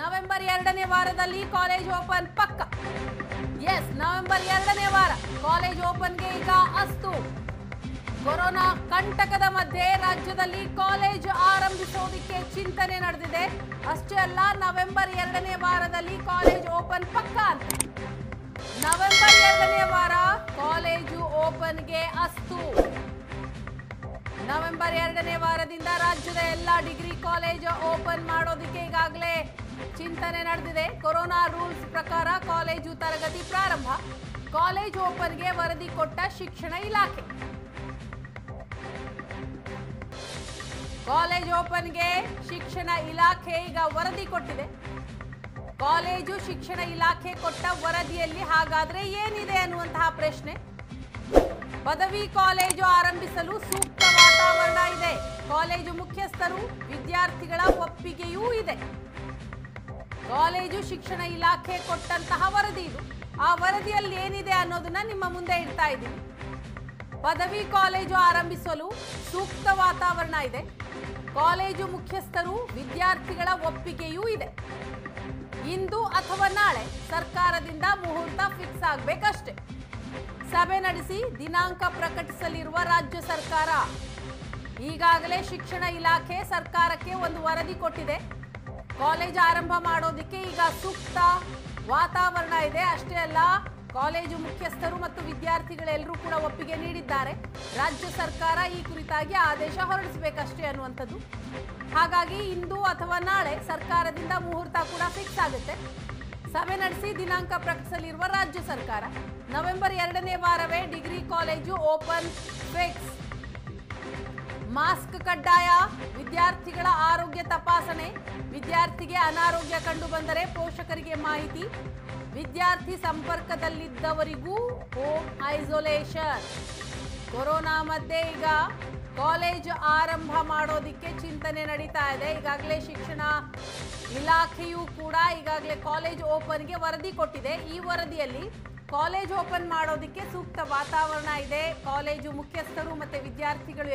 November ಎರಡನೇ ವಾರದಲ್ಲಿ college open ಪಕ್ಕ. ಎಸ್ ನವೆಂಬರ್ ಎರಡನೇ ವಾರ. ಕಾಲೇಜ್ ಓಪನ್ಗೆ ಈಗ ಅಸ್ತು. ಕೊರೋನಾ ಕಂಟಕದ ಮಧ್ಯೆ ರಾಜ್ಯದಲ್ಲಿ ಕಾಲೇಜ್ ಆರಂಭಿಸೋದಕ್ಕೆ ಚಿಂತನೆ ನಡೆದಿದೆ. ಅಷ್ಟೇ ಅಲ್ಲ, ನವೆಂಬರ್ ಎರಡನೇ ವಾರದಲ್ಲಿ ಕಾಲೇಜ್ ಓಪನ್ ಪಕ್ಕ ಅಂತ. ನವೆಂಬರ್ ಎರಡನೇ ವಾರ ಕಾಲೇಜು ಓಪನ್ಗೆ ಅಸ್ತು. ನವೆಂಬರ್ ಎರಡನೇ ವಾರದಿಂದ ರಾಜ್ಯದ ಎಲ್ಲ ಡಿಗ್ರಿ ಕಾಲೇಜ್ ಈಗಾಗಲೇ ಚಿಂತನೆ ನಡೆದಿದೆ. ಕೊರೋನಾ ರೂಲ್ಸ್ ಪ್ರಕಾರ ಕಾಲೇಜು ತರಗತಿ ಪ್ರಾರಂಭ. ಕಾಲೇಜ್ ಓಪನ್ಗೆ ವರದಿ ಕೊಟ್ಟ ಶಿಕ್ಷಣ ಇಲಾಖೆ. ಕಾಲೇಜ್ ಓಪನ್ಗೆ ಶಿಕ್ಷಣ ಇಲಾಖೆ ಈಗ ವರದಿ ಕೊಟ್ಟಿದೆ. ಕಾಲೇಜು ಶಿಕ್ಷಣ ಇಲಾಖೆ ಕೊಟ್ಟ ವರದಿಯಲ್ಲಿ ಹಾಗಾದ್ರೆ ಏನಿದೆ ಅನ್ನುವಂತಹ ಪ್ರಶ್ನೆ. ಪದವಿ ಕಾಲೇಜು ಆರಂಭಿಸಲು ಸೂಕ್ತ ವಾತಾವರಣ ಇದೆ. ಕಾಲೇಜು ಮುಖ್ಯಸ್ಥರು ವಿದ್ಯಾರ್ಥಿಗಳ ಒಪ್ಪಿಗೆಯೂ ಇದೆ. ಕಾಲೇಜು ಶಿಕ್ಷಣ ಇಲಾಖೆ ಕೊಟ್ಟಂತಹ ವರದಿ ಇದು. ಆ ವರದಿಯಲ್ಲಿ ಏನಿದೆ ಅನ್ನೋದನ್ನ ನಿಮ್ಮ ಮುಂದೆ ಇಡ್ತಾ ಇದ್ದೀನಿ. ಪದವಿ ಕಾಲೇಜು ಆರಂಭಿಸಲು ಸೂಕ್ತ ವಾತಾವರಣ ಇದೆ. ಕಾಲೇಜು ಮುಖ್ಯಸ್ಥರು ವಿದ್ಯಾರ್ಥಿಗಳ ಒಪ್ಪಿಗೆಯೂ ಇದೆ. ಇಂದು ಅಥವಾ ನಾಳೆ ಸರ್ಕಾರದಿಂದ ಮುಹೂರ್ತ ಫಿಕ್ಸ್ ಆಗ್ಬೇಕಷ್ಟೇ. ಸಭೆ ನಡೆಸಿ ದಿನಾಂಕ ಪ್ರಕಟಿಸಲಿರುವ ರಾಜ್ಯ ಸರ್ಕಾರ. ಈಗಾಗಲೇ ಶಿಕ್ಷಣ ಇಲಾಖೆ ಸರ್ಕಾರಕ್ಕೆ ಒಂದು ವರದಿ ಕೊಟ್ಟಿದೆ. ಕಾಲೇಜ್ ಆರಂಭ ಮಾಡೋದಕ್ಕೆ ಈಗ ಸೂಕ್ತ ವಾತಾವರಣ ಇದೆ. ಅಷ್ಟೇ ಅಲ್ಲ, ಕಾಲೇಜು ಮುಖ್ಯಸ್ಥರು ಮತ್ತು ವಿದ್ಯಾರ್ಥಿಗಳೆಲ್ಲರೂ ಕೂಡ ಒಪ್ಪಿಗೆ ನೀಡಿದ್ದಾರೆ. ರಾಜ್ಯ ಸರ್ಕಾರ ಈ ಕುರಿತಾಗಿ ಆದೇಶ ಹೊರಡಿಸಬೇಕಷ್ಟೇ ಅನ್ನುವಂಥದ್ದು. ಹಾಗಾಗಿ ಇಂದು ಅಥವಾ ನಾಳೆ ಸರ್ಕಾರದಿಂದ ಮುಹೂರ್ತ ಕೂಡ ಫಿಕ್ಸ್ ಆಗುತ್ತೆ. ಸಭೆ ನಡೆಸಿ ದಿನಾಂಕ ಪ್ರಕಟಿಸಲಿರುವ ರಾಜ್ಯ ಸರ್ಕಾರ. ನವೆಂಬರ್ ಎರಡನೇ ವಾರವೇ degree college open fix mask ಕಡ್ಡಾಯ, ವಿದ್ಯಾರ್ಥಿಗಳ ಆರೋಗ್ಯ ತಪಾಸಣೆ, ವಿದ್ಯಾರ್ಥಿಗೆ ಅನಾರೋಗ್ಯ ಕಂಡು ಬಂದರೆ ಪೋಷಕರಿಗೆ ಮಾಹಿತಿ, ವಿದ್ಯಾರ್ಥಿ ಸಂಪರ್ಕದಲ್ಲಿದ್ದವರಿಗೂ ಹೋಮ್ ಐಸೋಲೇಷನ್. ಕೊರೋನಾ ಮಧ್ಯೆ ಈಗ ಕಾಲೇಜ್ ಆರಂಭ ಮಾಡೋದಿಕ್ಕೆ ಚಿಂತನೆ ನಡೀತಾ ಇದೆ. ಈಗಾಗಲೇ ಶಿಕ್ಷಣ ಇಲಾಖೆಯೂ ಕೂಡ ಈಗಾಗಲೇ ಕಾಲೇಜ್ ಓಪನ್ಗೆ ವರದಿ ಕೊಟ್ಟಿದೆ. ಈ ವರದಿಯಲ್ಲಿ ಕಾಲೇಜ್ ಓಪನ್ ಮಾಡೋದಿಕ್ಕೆ ಸೂಕ್ತ ವಾತಾವರಣ ಇದೆ. ಕಾಲೇಜು ಮುಖ್ಯಸ್ಥರು ಮತ್ತು ವಿದ್ಯಾರ್ಥಿಗಳು